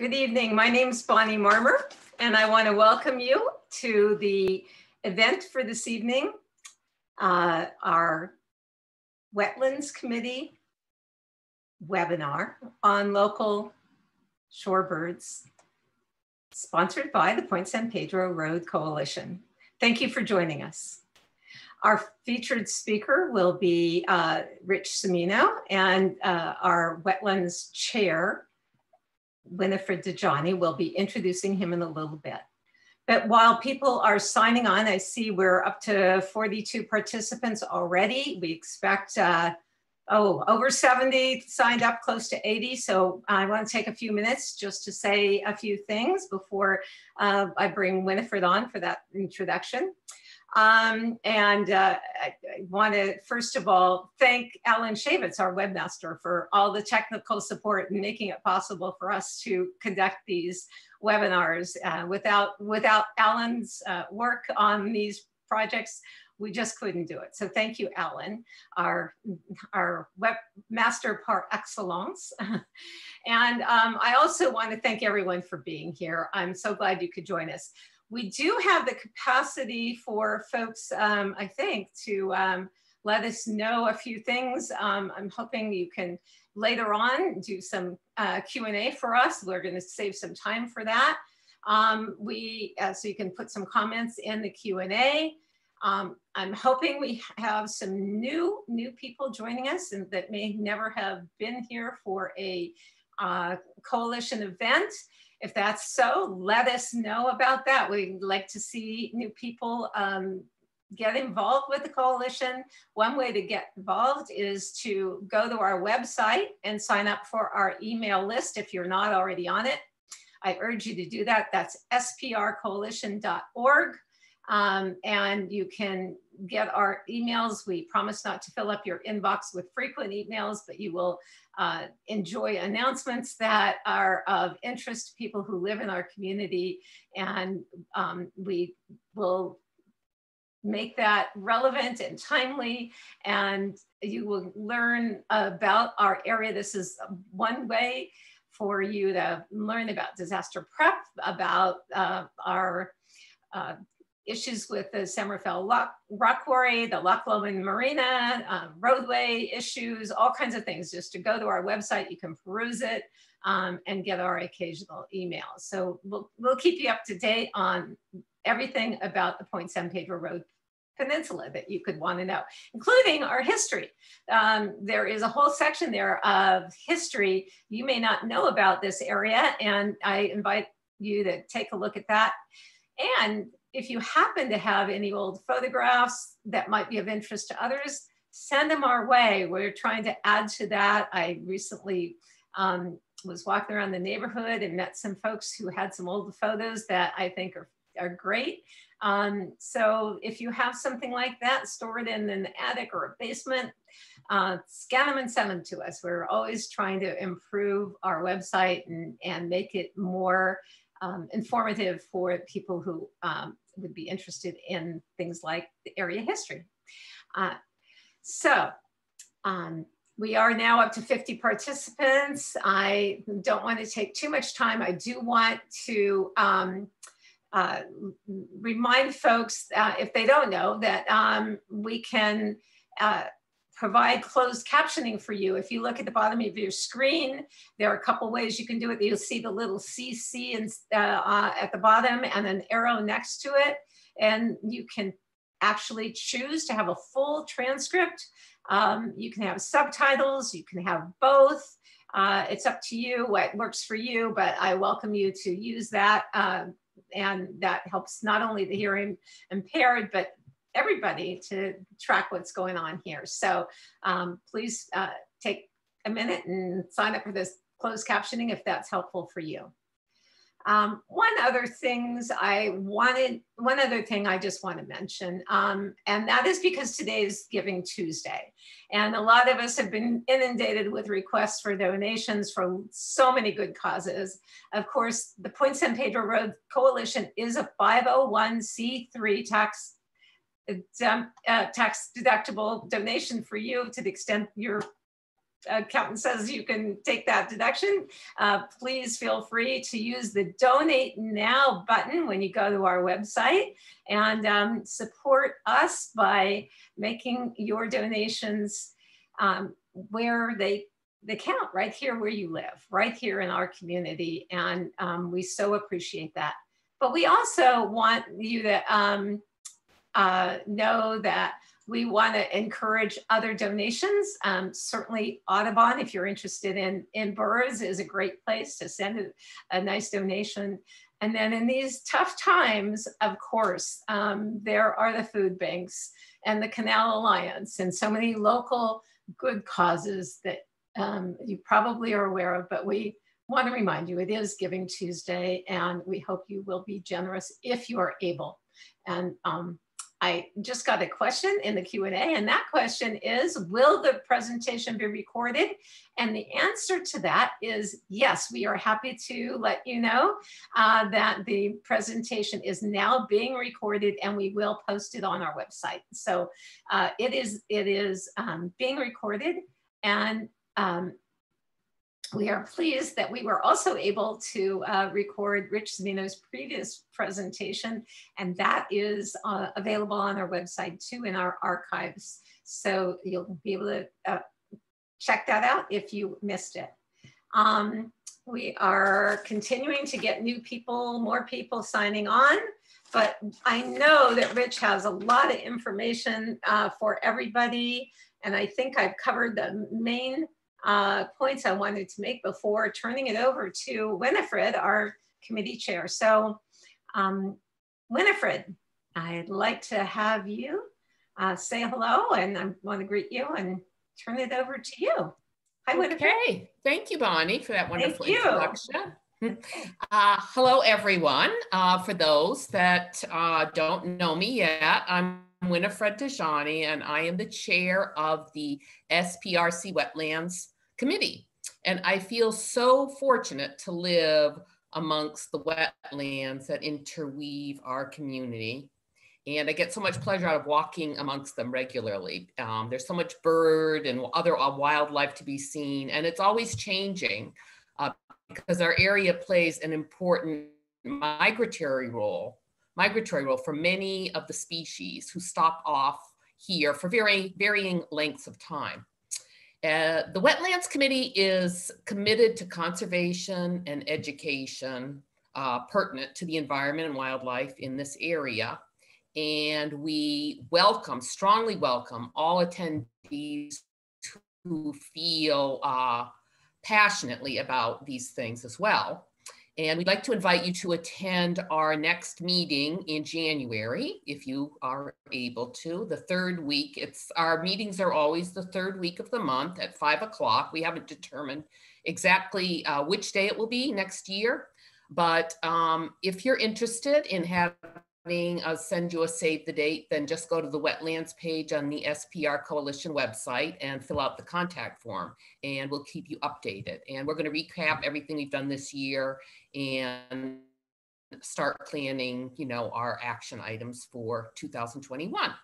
Good evening. My name is Bonnie Marmer, and I want to welcome you to the event for this evening, uh, our Wetlands Committee webinar on local shorebirds, sponsored by the Point San Pedro Road Coalition. Thank you for joining us. Our featured speaker will be uh, Rich Cimino and uh, our Wetlands Chair, Winifred Dajani. We'll be introducing him in a little bit. But while people are signing on, I see we're up to 42 participants already. We expect, uh, oh, over 70 signed up, close to 80. So I want to take a few minutes just to say a few things before uh, I bring Winifred on for that introduction. Um, and uh, I, I want to, first of all, thank Alan Shavitz, our webmaster, for all the technical support and making it possible for us to conduct these webinars. Uh, without, without Alan's uh, work on these projects, we just couldn't do it. So thank you, Alan, our, our webmaster par excellence. and um, I also want to thank everyone for being here. I'm so glad you could join us we do have the capacity for folks, um, I think, to um, let us know a few things. Um, I'm hoping you can later on do some uh, Q&A for us. We're gonna save some time for that. Um, we, uh, so you can put some comments in the Q&A. Um, I'm hoping we have some new, new people joining us and that may never have been here for a uh, coalition event. If that's so, let us know about that. We'd like to see new people um, get involved with the coalition. One way to get involved is to go to our website and sign up for our email list if you're not already on it. I urge you to do that. That's sprcoalition.org. Um, and you can get our emails. We promise not to fill up your inbox with frequent emails, but you will uh, enjoy announcements that are of interest to people who live in our community. And um, we will make that relevant and timely and you will learn about our area. This is one way for you to learn about disaster prep, about uh, our uh, issues with the San Rafael rock, rock quarry, the Loch Lomond Marina, um, roadway issues, all kinds of things. Just to go to our website, you can peruse it um, and get our occasional emails. So we'll, we'll keep you up to date on everything about the Point San Pedro Road Peninsula that you could want to know, including our history. Um, there is a whole section there of history you may not know about this area, and I invite you to take a look at that. And if you happen to have any old photographs that might be of interest to others, send them our way. We're trying to add to that. I recently um, was walking around the neighborhood and met some folks who had some old photos that I think are, are great. Um, so if you have something like that, stored in an attic or a basement, uh, scan them and send them to us. We're always trying to improve our website and, and make it more um, informative for people who um, would be interested in things like the area history. Uh, so um, we are now up to 50 participants. I don't want to take too much time. I do want to um, uh, remind folks, uh, if they don't know, that um, we can uh, provide closed captioning for you. If you look at the bottom of your screen, there are a couple ways you can do it. You'll see the little CC in, uh, uh, at the bottom and an arrow next to it. And you can actually choose to have a full transcript. Um, you can have subtitles, you can have both. Uh, it's up to you what works for you, but I welcome you to use that. Uh, and that helps not only the hearing impaired, but everybody to track what's going on here. So um, please uh, take a minute and sign up for this closed captioning if that's helpful for you. Um, one other things I wanted, one other thing I just want to mention, um, and that is because today is Giving Tuesday. And a lot of us have been inundated with requests for donations for so many good causes. Of course, the Point San Pedro Road Coalition is a 501c3 tax uh, tax deductible donation for you to the extent you're accountant says you can take that deduction, uh, please feel free to use the donate now button when you go to our website and um, support us by making your donations um, where they they count right here where you live, right here in our community. And um, we so appreciate that. But we also want you to um, uh, know that we want to encourage other donations. Um, certainly Audubon, if you're interested in, in birds, is a great place to send a, a nice donation. And then in these tough times, of course, um, there are the food banks and the Canal Alliance and so many local good causes that um, you probably are aware of, but we want to remind you it is Giving Tuesday and we hope you will be generous if you are able. And um, I just got a question in the Q&A and that question is, will the presentation be recorded? And the answer to that is yes, we are happy to let you know uh, that the presentation is now being recorded and we will post it on our website. So uh, it is, it is um, being recorded and um, we are pleased that we were also able to uh, record Rich Cimino's previous presentation, and that is uh, available on our website too in our archives. So you'll be able to uh, check that out if you missed it. Um, we are continuing to get new people, more people signing on, but I know that Rich has a lot of information uh, for everybody, and I think I've covered the main uh, points I wanted to make before turning it over to Winifred, our committee chair. So um, Winifred, I'd like to have you uh, say hello and I want to greet you and turn it over to you. Hi, Winifred. Okay, thank you, Bonnie, for that wonderful introduction. Uh, hello, everyone. Uh, for those that uh, don't know me yet, I'm Winifred Dajani, and I am the chair of the SPRC Wetlands Committee. And I feel so fortunate to live amongst the wetlands that interweave our community. And I get so much pleasure out of walking amongst them regularly. Um, there's so much bird and other uh, wildlife to be seen, and it's always changing uh, because our area plays an important migratory role migratory role for many of the species who stop off here for very varying lengths of time. Uh, the Wetlands Committee is committed to conservation and education uh, pertinent to the environment and wildlife in this area. And we welcome, strongly welcome all attendees who feel uh, passionately about these things as well. And we'd like to invite you to attend our next meeting in January, if you are able to, the third week. It's our meetings are always the third week of the month at five o'clock. We haven't determined exactly uh, which day it will be next year. But um, if you're interested in having I'll send you a save the date, then just go to the wetlands page on the SPR Coalition website and fill out the contact form and we'll keep you updated. And we're going to recap everything we've done this year and start planning, you know, our action items for 2021.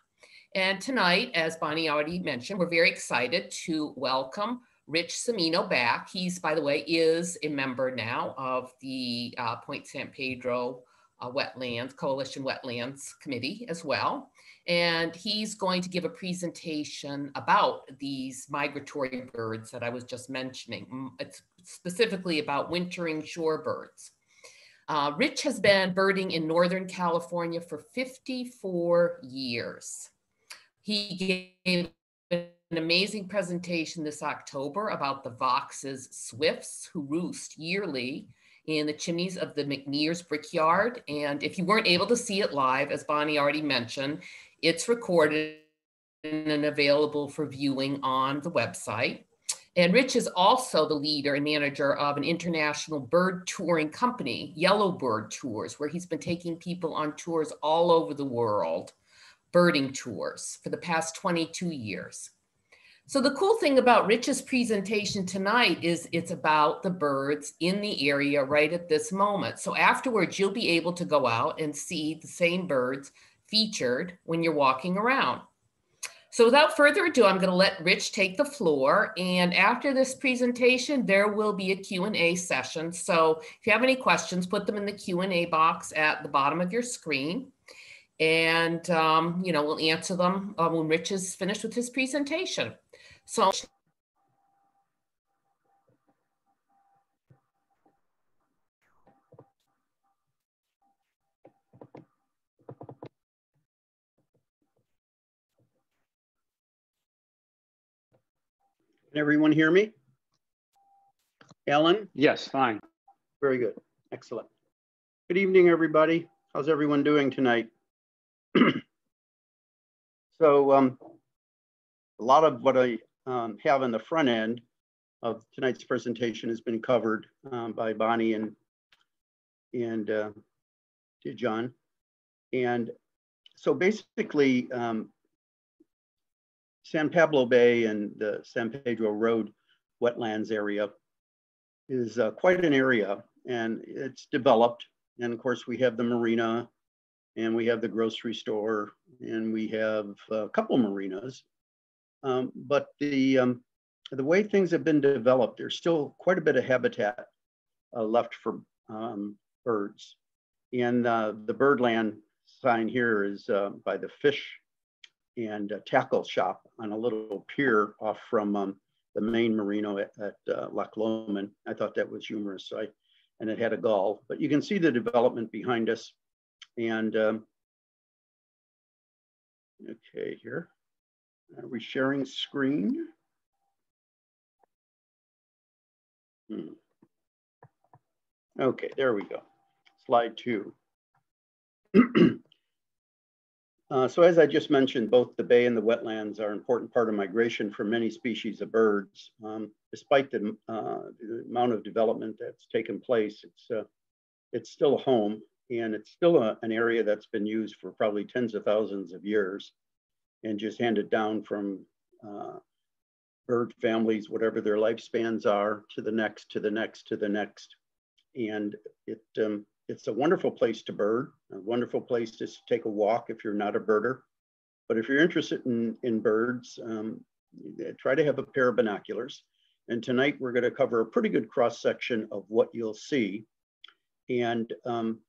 And tonight, as Bonnie already mentioned, we're very excited to welcome Rich Cimino back. He's, by the way, is a member now of the uh, Point San Pedro uh, Wetlands, Coalition Wetlands Committee as well. And he's going to give a presentation about these migratory birds that I was just mentioning. It's specifically about wintering shorebirds. Uh, Rich has been birding in Northern California for 54 years. He gave an amazing presentation this October about the Vaux's swifts who roost yearly in the chimneys of the McNears Brickyard. And if you weren't able to see it live, as Bonnie already mentioned, it's recorded and available for viewing on the website. And Rich is also the leader and manager of an international bird touring company, Yellowbird Tours, where he's been taking people on tours all over the world, birding tours for the past 22 years. So the cool thing about Rich's presentation tonight is it's about the birds in the area right at this moment. So afterwards, you'll be able to go out and see the same birds featured when you're walking around. So without further ado, I'm going to let Rich take the floor. And after this presentation, there will be a Q&A session. So if you have any questions, put them in the Q&A box at the bottom of your screen. And, um, you know, we'll answer them uh, when Rich is finished with his presentation. So Can everyone hear me? Ellen? Yes, fine. Very good. Excellent. Good evening, everybody. How's everyone doing tonight? so um, a lot of what I um, have in the front end of tonight's presentation has been covered um, by Bonnie and, and uh, John. And so basically, um, San Pablo Bay and the San Pedro Road wetlands area is uh, quite an area and it's developed. And of course, we have the marina and we have the grocery store and we have a couple marinas. Um, but the, um, the way things have been developed, there's still quite a bit of habitat uh, left for um, birds. And uh, the birdland sign here is uh, by the fish and tackle shop on a little pier off from um, the main marina at, at uh, Loch Lomond. I thought that was humorous. So I, and it had a gull, but you can see the development behind us. And um, okay, here, are we sharing screen? Hmm. Okay, there we go. Slide two. Uh, so as I just mentioned, both the bay and the wetlands are an important part of migration for many species of birds. Um, despite the, uh, the, amount of development that's taken place, it's, uh, it's still a home and it's still a, an area that's been used for probably tens of thousands of years and just handed down from uh, bird families, whatever their lifespans are, to the next, to the next, to the next. And it, um, it's a wonderful place to bird, a wonderful place to take a walk if you're not a birder. But if you're interested in, in birds, um, try to have a pair of binoculars. And tonight we're gonna cover a pretty good cross section of what you'll see. And um,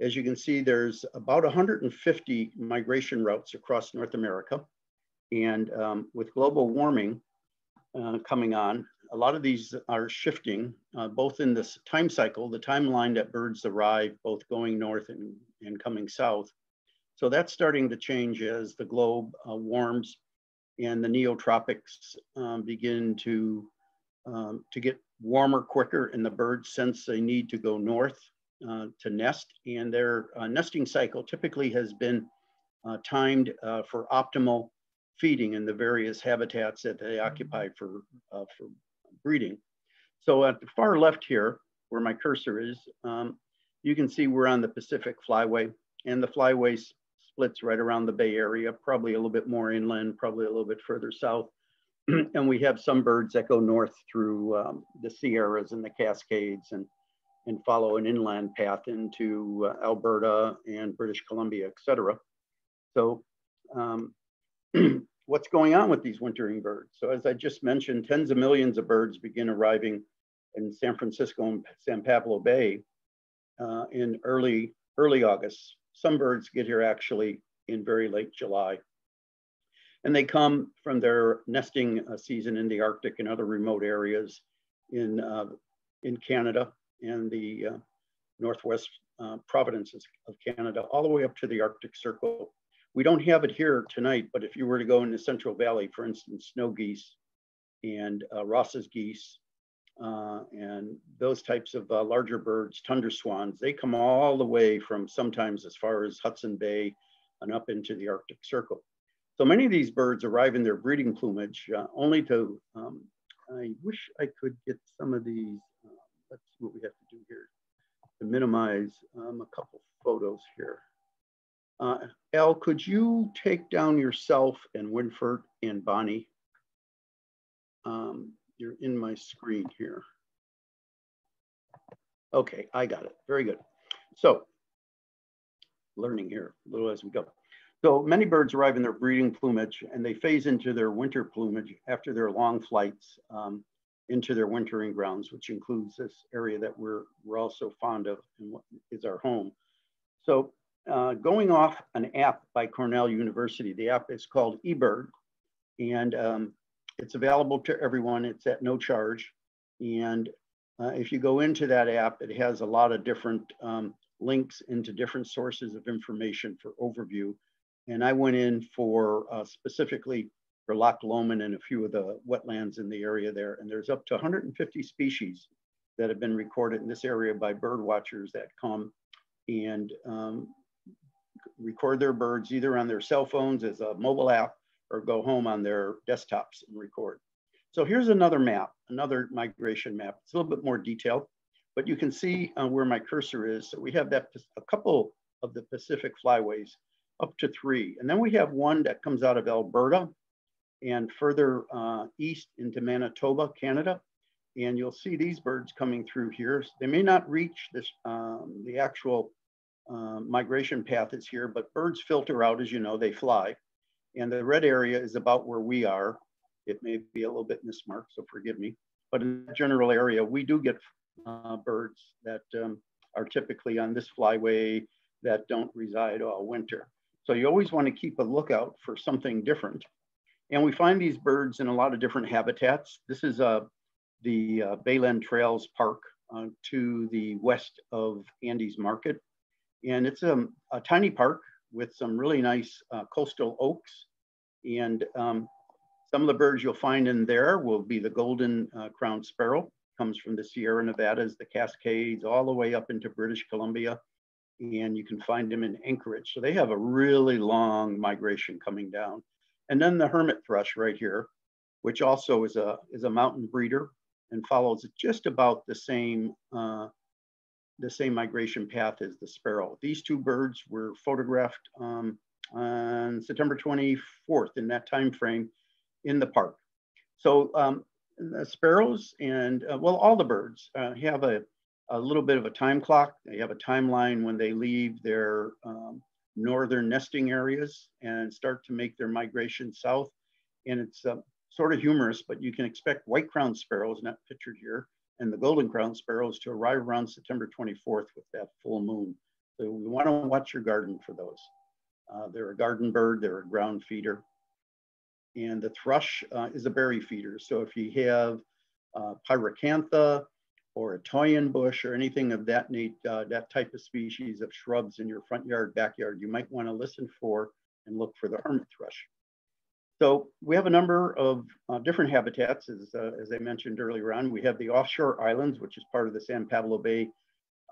as you can see, there's about 150 migration routes across North America. And um, with global warming uh, coming on, a lot of these are shifting, uh, both in this time cycle, the timeline that birds arrive, both going north and, and coming south. So that's starting to change as the globe uh, warms and the neotropics um, begin to, um, to get warmer quicker and the birds sense they need to go north uh, to nest. And their uh, nesting cycle typically has been uh, timed uh, for optimal feeding in the various habitats that they occupy for, uh, for breeding. So at the far left here, where my cursor is, um, you can see we're on the Pacific Flyway and the flyway splits right around the Bay Area, probably a little bit more inland, probably a little bit further south. and we have some birds that go north through um, the Sierras and the Cascades and, and follow an inland path into uh, Alberta and British Columbia, et cetera. So um, what's going on with these wintering birds. So as I just mentioned, tens of millions of birds begin arriving in San Francisco and San Pablo Bay uh, in early, early August. Some birds get here actually in very late July. And they come from their nesting uh, season in the Arctic and other remote areas in, uh, in Canada and the uh, Northwest uh, provinces of Canada, all the way up to the Arctic Circle we don't have it here tonight, but if you were to go in the Central Valley, for instance, snow geese and uh, Ross's geese uh, and those types of uh, larger birds, tundra swans, they come all the way from sometimes as far as Hudson Bay and up into the Arctic Circle. So many of these birds arrive in their breeding plumage uh, only to, um, I wish I could get some of these, see what we have to do here to minimize um, a couple photos here. Uh, Al, could you take down yourself and Winifred and Bonnie? Um, you're in my screen here. Okay, I got it. Very good. So, learning here a little as we go. So many birds arrive in their breeding plumage and they phase into their winter plumage after their long flights um, into their wintering grounds, which includes this area that we're, we're also fond of and what is our home. So uh, going off an app by Cornell University, the app is called eBird and um, it's available to everyone. It's at no charge. And uh, if you go into that app, it has a lot of different um, links into different sources of information for overview. And I went in for uh, specifically for Loch Lomond and a few of the wetlands in the area there. And there's up to 150 species that have been recorded in this area by bird watchers that come and um, record their birds either on their cell phones as a mobile app or go home on their desktops and record. So here's another map, another migration map. It's a little bit more detailed, but you can see uh, where my cursor is. So we have that a couple of the Pacific flyways, up to three. And then we have one that comes out of Alberta and further uh, east into Manitoba, Canada. And you'll see these birds coming through here. They may not reach this, um, the actual uh, migration path is here, but birds filter out, as you know, they fly. And the red area is about where we are. It may be a little bit mismarked, so forgive me. But in general area, we do get uh, birds that um, are typically on this flyway that don't reside all winter. So you always want to keep a lookout for something different. And we find these birds in a lot of different habitats. This is uh, the uh, Bayland Trails Park uh, to the west of Andy's Market. And it's a, a tiny park with some really nice uh, coastal oaks. And um, some of the birds you'll find in there will be the golden uh, crowned sparrow, comes from the Sierra Nevadas, the Cascades, all the way up into British Columbia. And you can find them in Anchorage. So they have a really long migration coming down. And then the hermit thrush right here, which also is a, is a mountain breeder and follows just about the same uh, the same migration path as the sparrow. These two birds were photographed um, on September 24th in that time frame in the park. So um, the sparrows and, uh, well, all the birds uh, have a, a little bit of a time clock. They have a timeline when they leave their um, northern nesting areas and start to make their migration south. And it's uh, sort of humorous, but you can expect white-crowned sparrows, not pictured here, and the golden-crowned sparrows to arrive around September 24th with that full moon. So we want to watch your garden for those. Uh, they're a garden bird, they're a ground feeder. And the thrush uh, is a berry feeder. So if you have uh, pyracantha or a toyon bush or anything of that, neat, uh, that type of species of shrubs in your front yard, backyard, you might want to listen for and look for the hermit thrush. So we have a number of uh, different habitats, as, uh, as I mentioned earlier on. We have the offshore islands, which is part of the San Pablo Bay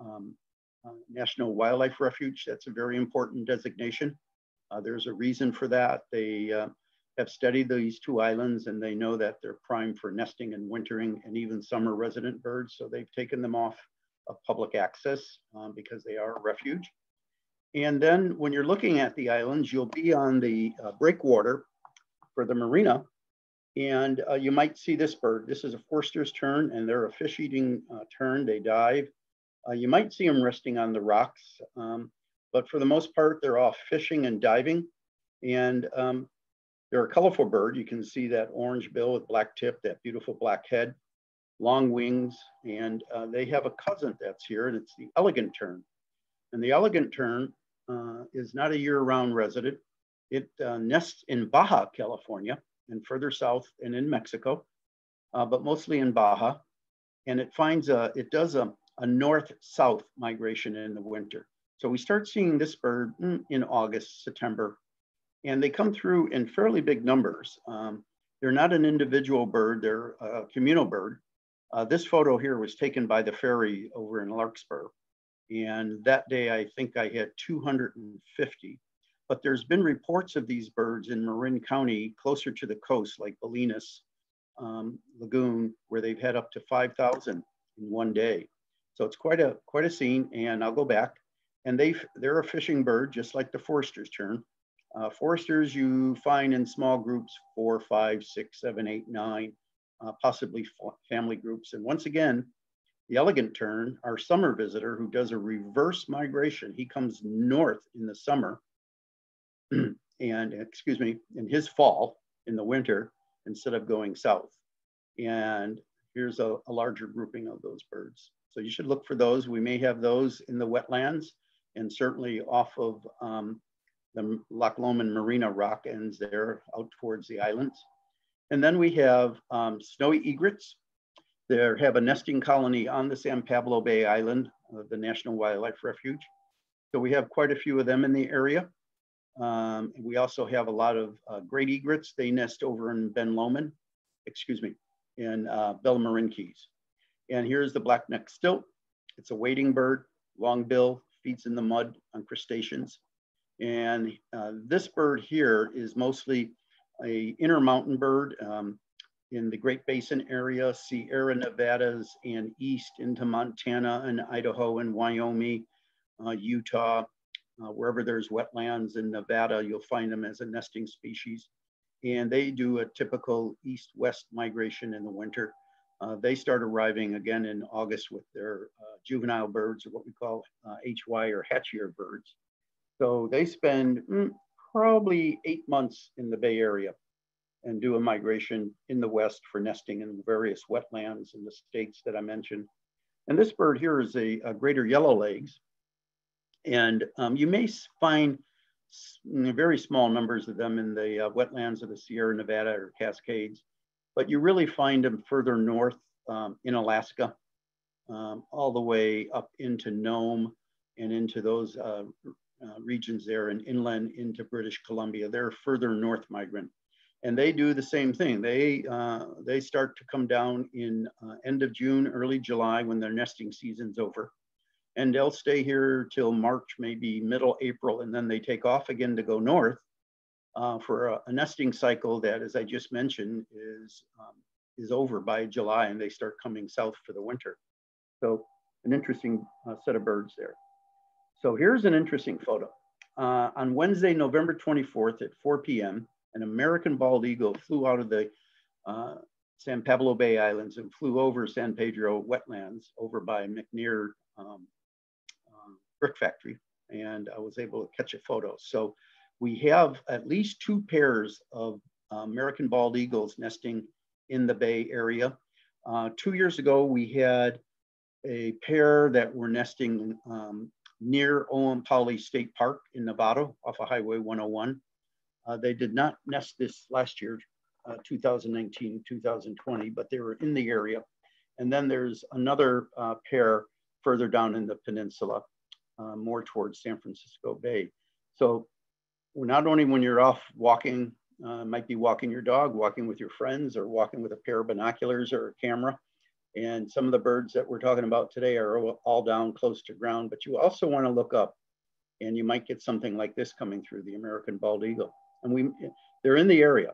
um, uh, National Wildlife Refuge. That's a very important designation. Uh, there's a reason for that. They uh, have studied these two islands and they know that they're prime for nesting and wintering and even summer resident birds. So they've taken them off of public access um, because they are a refuge. And then when you're looking at the islands, you'll be on the uh, breakwater for the marina. And uh, you might see this bird. This is a Forster's tern, and they're a fish eating uh, tern. They dive. Uh, you might see them resting on the rocks, um, but for the most part, they're off fishing and diving. And um, they're a colorful bird. You can see that orange bill with black tip, that beautiful black head, long wings, and uh, they have a cousin that's here, and it's the elegant tern. And the elegant tern uh, is not a year-round resident. It uh, nests in Baja, California, and further south and in Mexico, uh, but mostly in Baja. And it finds a, it does a, a north-south migration in the winter. So we start seeing this bird in August, September, and they come through in fairly big numbers. Um, they're not an individual bird, they're a communal bird. Uh, this photo here was taken by the ferry over in Larkspur. And that day, I think I had 250 but there's been reports of these birds in Marin County, closer to the coast, like Bolinas um, Lagoon, where they've had up to 5,000 in one day. So it's quite a quite a scene. And I'll go back, and they they're a fishing bird, just like the Forster's tern. Uh, Forster's you find in small groups, four, five, six, seven, eight, nine, uh, possibly family groups. And once again, the elegant tern, our summer visitor who does a reverse migration, he comes north in the summer and excuse me, in his fall in the winter instead of going south. And here's a, a larger grouping of those birds. So you should look for those. We may have those in the wetlands and certainly off of um, the Loch Lomond Marina rock ends there out towards the islands. And then we have um, snowy egrets. They have a nesting colony on the San Pablo Bay Island, uh, the National Wildlife Refuge. So we have quite a few of them in the area. Um, we also have a lot of uh, great egrets. They nest over in Ben Lomond, excuse me, in uh, Keys. And here's the black-necked stilt. It's a wading bird, long bill, feeds in the mud on crustaceans. And uh, this bird here is mostly a intermountain bird um, in the Great Basin area, Sierra Nevadas and east into Montana and Idaho and Wyoming, uh, Utah, uh, wherever there's wetlands in Nevada, you'll find them as a nesting species. And they do a typical east-west migration in the winter. Uh, they start arriving again in August with their uh, juvenile birds, or what we call HY uh, or hatch-year birds. So they spend mm, probably eight months in the Bay Area and do a migration in the West for nesting in various wetlands in the states that I mentioned. And this bird here is a, a greater yellow legs. And um, you may find very small numbers of them in the uh, wetlands of the Sierra Nevada or Cascades, but you really find them further north um, in Alaska, um, all the way up into Nome and into those uh, uh, regions there and inland into British Columbia. They're further north migrant. And they do the same thing. They, uh, they start to come down in uh, end of June, early July when their nesting season's over. And they'll stay here till March, maybe middle April, and then they take off again to go north uh, for a, a, nesting cycle that, as I just mentioned, is, um, is over by July and they start coming south for the winter. So an interesting uh, set of birds there. So here's an interesting photo. Uh, on Wednesday, November 24th at 4 p.m., an American bald eagle flew out of the uh, San Pablo Bay Islands and flew over San Pedro wetlands over by McNear um, uh, Brick Factory. And I was able to catch a photo. So we have at least two pairs of uh, American bald eagles nesting in the Bay Area. Uh, two years ago, we had a pair that were nesting um, near Olompali State Park in Novato off of Highway 101. Uh, they did not nest this last year, uh, 2019, 2020, but they were in the area. And then there's another uh, pair further down in the peninsula, uh, more towards San Francisco Bay. So not only when you're off walking, uh, might be walking your dog, walking with your friends, or walking with a pair of binoculars or a camera, and some of the birds that we're talking about today are all down close to ground, but you also wanna look up and you might get something like this coming through the American bald eagle. And we, they're in the area.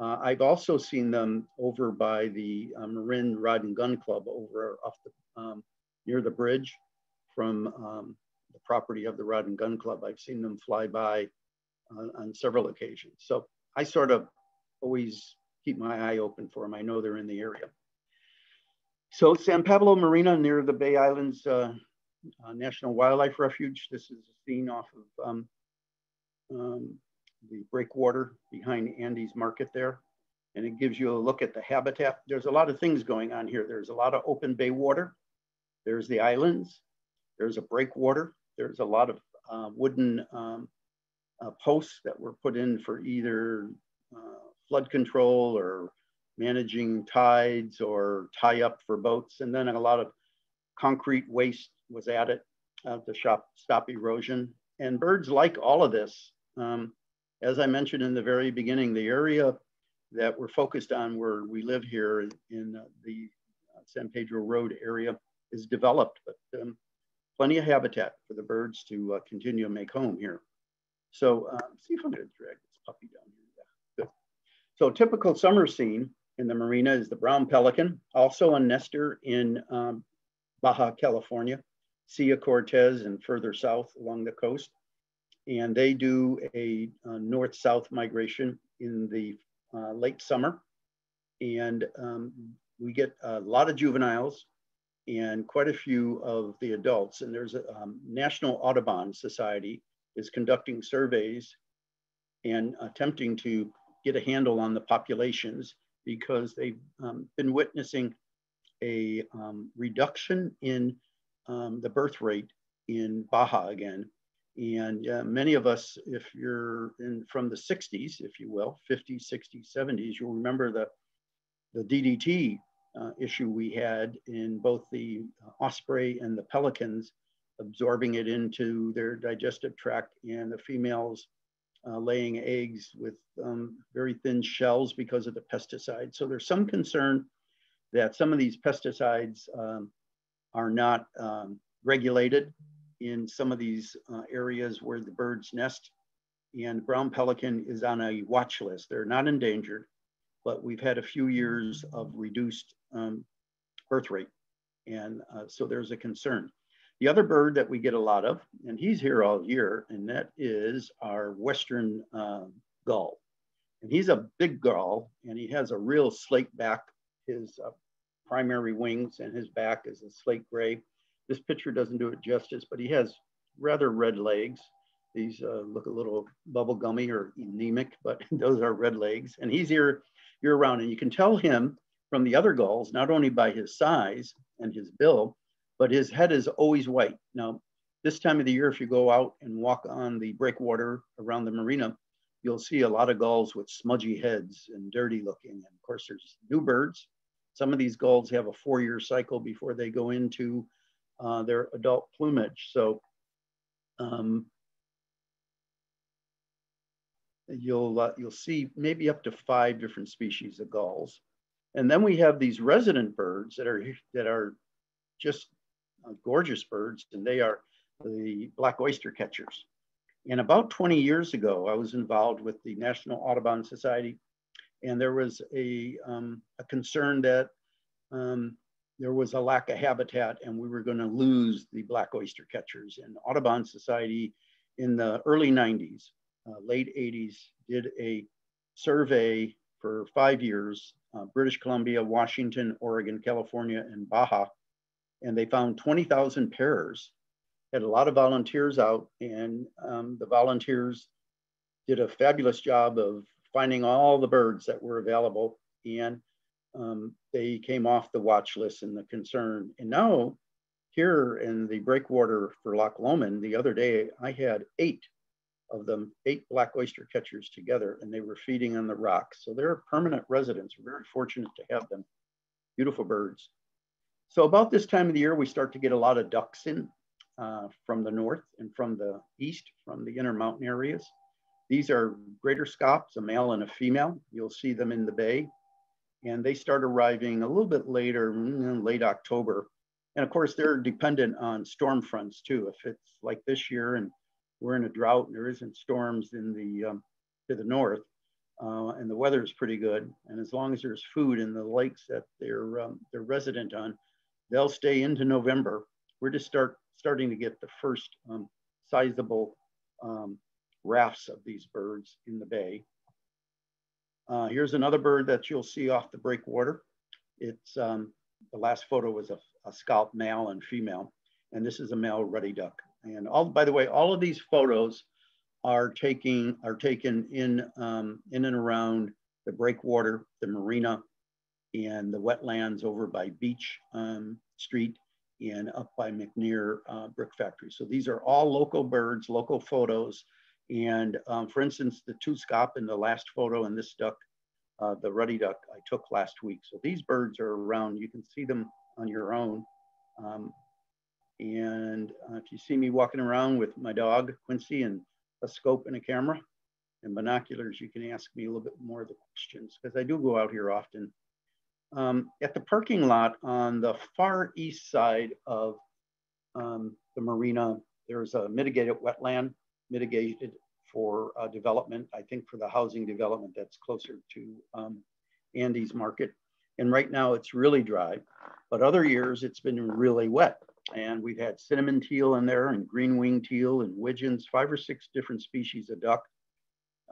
Uh, I've also seen them over by the uh, Marin Rod and Gun Club over off the, um, near the bridge from um, the property of the Rod and Gun Club. I've seen them fly by uh, on several occasions. So I sort of always keep my eye open for them. I know they're in the area. So San Pablo Marina near the Bay Islands uh, uh, National Wildlife Refuge. This is a scene off of um, um, the breakwater behind Andy's Market there. And it gives you a look at the habitat. There's a lot of things going on here. There's a lot of open bay water. There's the islands. There's a breakwater. There's a lot of uh, wooden um, uh, posts that were put in for either uh, flood control or managing tides or tie up for boats. And then a lot of concrete waste was added uh, to shop, stop erosion. And birds like all of this. Um, as I mentioned in the very beginning, the area that we're focused on where we live here in, uh, the uh, San Pedro Road area is developed, but um, plenty of habitat for the birds to uh, continue to make home here. So uh, see if I'm gonna drag this puppy down here. Yeah. So typical summer scene in the marina is the brown pelican, also a nester in um, Baja California, Sea Cortez and further south along the coast. And they do a, a north-south migration in the uh, late summer. And um, we get a lot of juveniles and quite a few of the adults. And there's a um, National Audubon Society is conducting surveys and attempting to get a handle on the populations because they've um, been witnessing a um, reduction in um, the birth rate in Baja again. And uh, many of us, if you're in from the 60s, if you will, 50s, 60s, 70s, you'll remember the, the DDT uh, issue we had in both the osprey and the pelicans, absorbing it into their digestive tract and the females uh, laying eggs with um, very thin shells because of the pesticides. So there's some concern that some of these pesticides um, are not um, regulated in some of these uh, areas where the birds nest. And brown pelican is on a watch list. They're not endangered, but we've had a few years of reduced um, birth rate. And uh, so there's a concern. The other bird that we get a lot of, and he's here all year, and that is our Western uh, gull. And he's a big gull, and he has a real slate back. His uh, primary wings and his back is a slate gray. This picture doesn't do it justice, but he has rather red legs. These uh, look a little bubblegummy or anemic, but those are red legs. And he's here year round. And you can tell him from the other gulls, not only by his size and his bill, but his head is always white. Now, this time of the year, if you go out and walk on the breakwater around the marina, you'll see a lot of gulls with smudgy heads and dirty looking. And of course, there's new birds. Some of these gulls have a four-year cycle before they go into uh, their adult plumage. So um, you'll uh, you'll see maybe up to five different species of gulls. And then we have these resident birds that are that are just gorgeous birds, and they are the black oyster catchers. And about 20 years ago, I was involved with the National Audubon Society, and there was a, um, a concern that um, there was a lack of habitat and we were going to lose the black oyster catchers. And Audubon Society in the early 90s, uh, late 80s, did a survey for five years, uh, British Columbia, Washington, Oregon, California, and Baja and they found 20,000 pairs. Had a lot of volunteers out, and um, the volunteers did a fabulous job of finding all the birds that were available, and um, they came off the watch list and the concern. And now, here in the breakwater for Loch Lomond, the other day, I had eight of them, eight black oyster catchers together, and they were feeding on the rocks. So they're permanent residents. We're very fortunate to have them. Beautiful birds. So about this time of the year, we start to get a lot of ducks in uh, from the north and from the east, from the intermountain areas. These are greater scaups, a male and a female. You'll see them in the bay. And they start arriving a little bit later, mm, late October. And of course, they're dependent on storm fronts too. If it's like this year and we're in a drought and there isn't storms in the um, to the north, uh, and the weather is pretty good. And as long as there's food in the lakes that they're um, they're resident on, They'll stay into November. We're just start starting to get the first um, sizable um, rafts of these birds in the bay. Uh, here's another bird that you'll see off the breakwater. It's um, the last photo was a, a scaup male and female, and this is a male ruddy duck. And all, by the way, all of these photos are taking are taken in um, in and around the breakwater, the marina, and the wetlands over by Beach um, Street and up by McNear uh, Brick Factory. So these are all local birds, local photos. And um, for instance, the two scaup in the last photo and this duck, uh, the ruddy duck I took last week. So these birds are around, you can see them on your own. Um, and uh, if you see me walking around with my dog, Quincy, and a scope and a camera and binoculars, you can ask me a little bit more of the questions because I do go out here often um, at the parking lot on the far east side of um, the marina, there's a mitigated wetland, mitigated for uh, development, I think for the housing development that's closer to um, Andy's market. And right now it's really dry, but other years it's been really wet. And we've had cinnamon teal in there and green wing teal and widgeons, five or six different species of duck.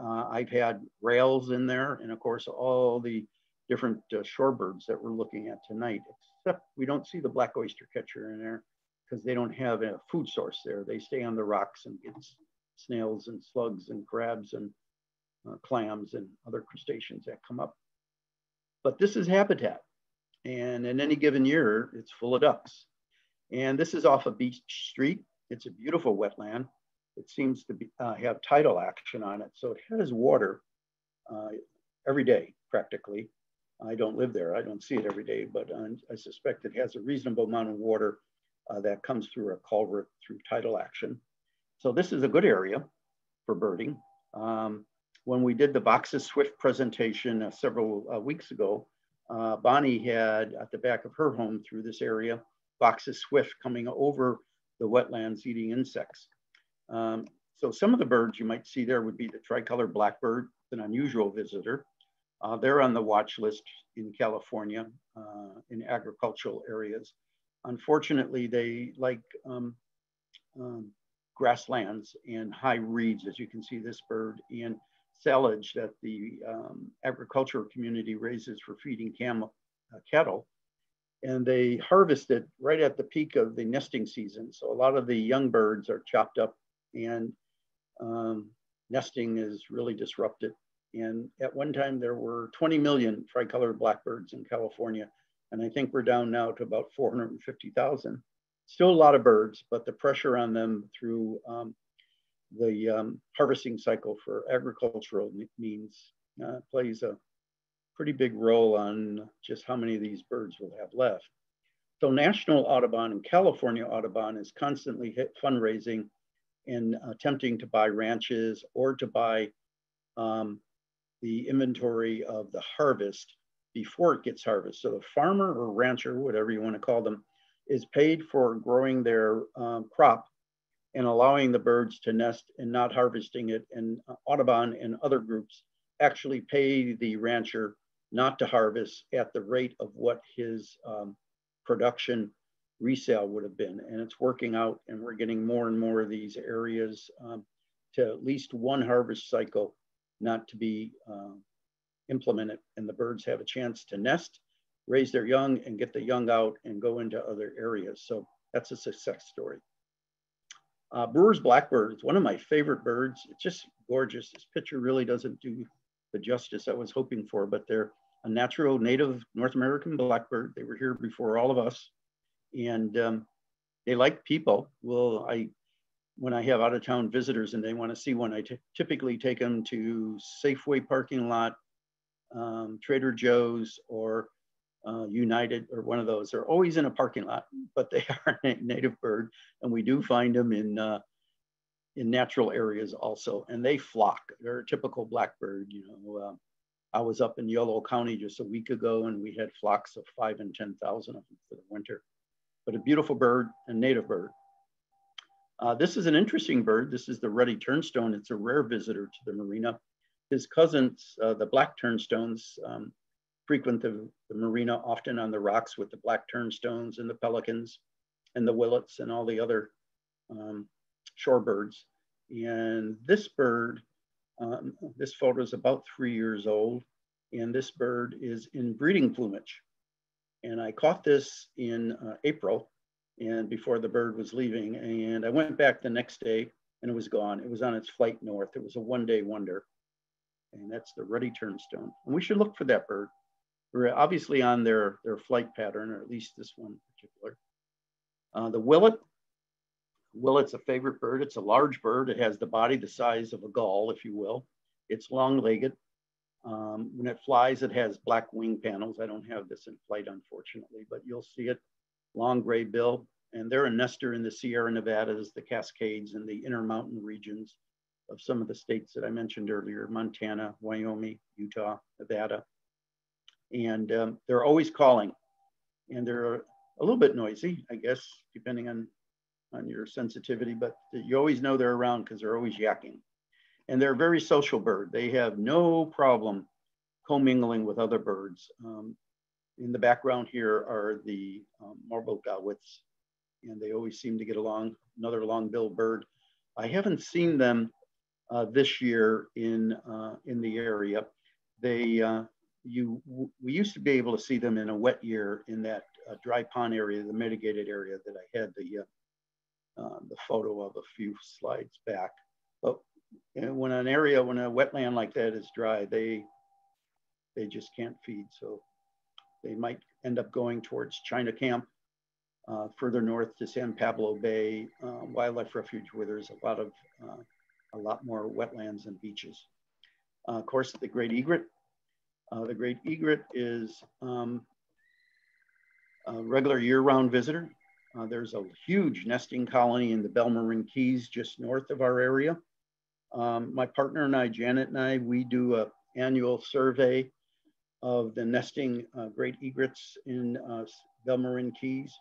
Uh, I've had rails in there and of course all the different uh, shorebirds that we're looking at tonight, except we don't see the black oyster catcher in there because they don't have a food source there. They stay on the rocks and get snails and slugs and crabs and uh, clams and other crustaceans that come up. But this is habitat. And in any given year, it's full of ducks. And this is off of Beach Street. It's a beautiful wetland. It seems to be, uh, have tidal action on it. So it has water uh, every day, practically. I don't live there. I don't see it every day, but uh, I suspect it has a reasonable amount of water uh, that comes through a culvert through tidal action. So this is a good area for birding. Um, when we did the Vaux's Swift presentation uh, several uh, weeks ago, uh, Bonnie had at the back of her home through this area, Vaux's Swift coming over the wetlands eating insects. Um, so some of the birds you might see there would be the tricolor blackbird, an unusual visitor. Uh, they're on the watch list in California uh, in agricultural areas. Unfortunately, they like um, um, grasslands and high reeds, as you can see this bird, and silage that the um, agricultural community raises for feeding camel, uh, cattle. And they harvest it right at the peak of the nesting season. So a lot of the young birds are chopped up and um, nesting is really disrupted. And at one time there were 20 million tricolored blackbirds in California. And I think we're down now to about 450,000. Still a lot of birds, but the pressure on them through um, the um, harvesting cycle for agricultural means uh, plays a pretty big role on just how many of these birds will have left. So National Audubon and California Audubon is constantly fundraising and attempting to buy ranches or to buy um, the inventory of the harvest before it gets harvested. So the farmer or rancher, whatever you want to call them, is paid for growing their um, crop and allowing the birds to nest and not harvesting it. And Audubon and other groups actually pay the rancher not to harvest at the rate of what his um, production resale would have been. And it's working out and we're getting more and more of these areas um, to at least one harvest cycle not to be uh, implemented and the birds have a chance to nest, raise their young and get the young out and go into other areas. So that's a success story. Uh, Brewer's Blackbird is one of my favorite birds. It's just gorgeous. This picture really doesn't do the justice I was hoping for, but they're a natural native North American blackbird. They were here before all of us. And um, they like people. Well, I, when I have out of town visitors and they want to see one, I typically take them to Safeway parking lot, um, Trader Joe's, or uh, United or one of those. They're always in a parking lot, but they are a native bird, and we do find them in uh, in natural areas also, and they flock. They're a typical blackbird. You know, uh, I was up in Yolo County just a week ago, and we had flocks of five and ten thousand of them for the winter. But a beautiful bird, a native bird. Uh, this is an interesting bird. This is the ruddy turnstone. It's a rare visitor to the marina. His cousins, uh, the black turnstones, um, frequent the, the marina, often on the rocks with the black turnstones and the pelicans and the willets and all the other um, shorebirds. And this bird, um, this photo is about three years old, and this bird is in breeding plumage. And I caught this in uh, April and before the bird was leaving. And I went back the next day and it was gone. It was on its flight north. It was a one day wonder. And that's the ruddy turnstone. And we should look for that bird We're obviously on their, their flight pattern, or at least this one in particular. Uh, the willet, willet's a favorite bird. It's a large bird. It has the body the size of a gull, if you will. It's long-legged. Um, when it flies, it has black wing panels. I don't have this in flight, unfortunately, but you'll see it. Long gray bill. And they're a nester in the Sierra Nevadas, the Cascades, and the intermountain regions of some of the states that I mentioned earlier, Montana, Wyoming, Utah, Nevada and um, they're always calling and they're a little bit noisy, I guess, depending on, on your sensitivity, but you always know they're around because they're always yakking. And they're a very social bird. They have no problem commingling with other birds. Um, in the background here are the um, marble godwits, and they always seem to get along. Another long-billed bird. I haven't seen them uh, this year in, uh, in the area. They, uh, you we used to be able to see them in a wet year in that uh, dry pond area, the mitigated area that I had the uh, uh, the photo of a few slides back. But when an area, when a wetland like that is dry, they they just can't feed. So they might end up going towards China Camp, uh, further north to San Pablo Bay uh, Wildlife Refuge, where there's a lot of uh, a lot more wetlands and beaches. Uh, of course, the great egret. Uh, the great egret is um, a regular year-round visitor. Uh, there's a huge nesting colony in the Bel Marin Keys just north of our area. Um, my partner and I, Janet and I, we do a annual survey of the nesting uh, great egrets in uh, Bel Marin Keys.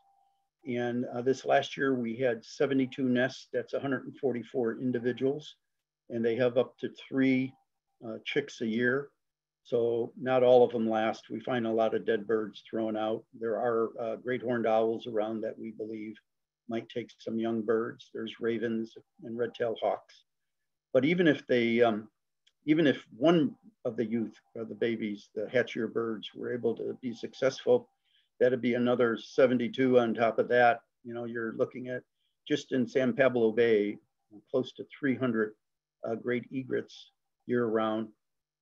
And uh, this last year we had 72 nests, that's 144 individuals, and they have up to three uh, chicks a year. So not all of them last. We find a lot of dead birds thrown out. There are uh, great horned owls around that we believe might take some young birds. There's ravens and red-tailed hawks. But even if they, um, even if one of the youth or the babies, the hatch-year birds, were able to be successful, that'd be another 72 on top of that. You know, you're looking at just in San Pablo Bay, close to 300 uh, great egrets year round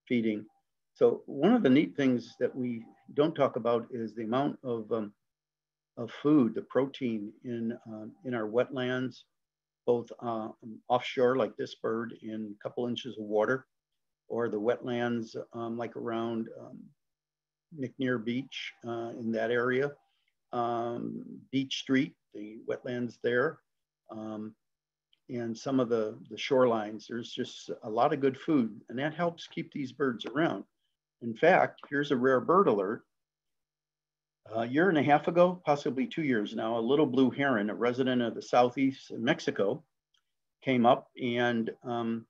feeding. So one of the neat things that we don't talk about is the amount of, um, of food, the protein in, um, in our wetlands, both uh, offshore like this bird in a couple inches of water, or the wetlands um, like around um, McNear Beach uh, in that area, um, Beach Street, the wetlands there, um, and some of the, the shorelines. There's just a lot of good food, and that helps keep these birds around. In fact, here's a rare bird alert. A year and a half ago, possibly two years now, a little blue heron, a resident of the southeast of Mexico, came up and um,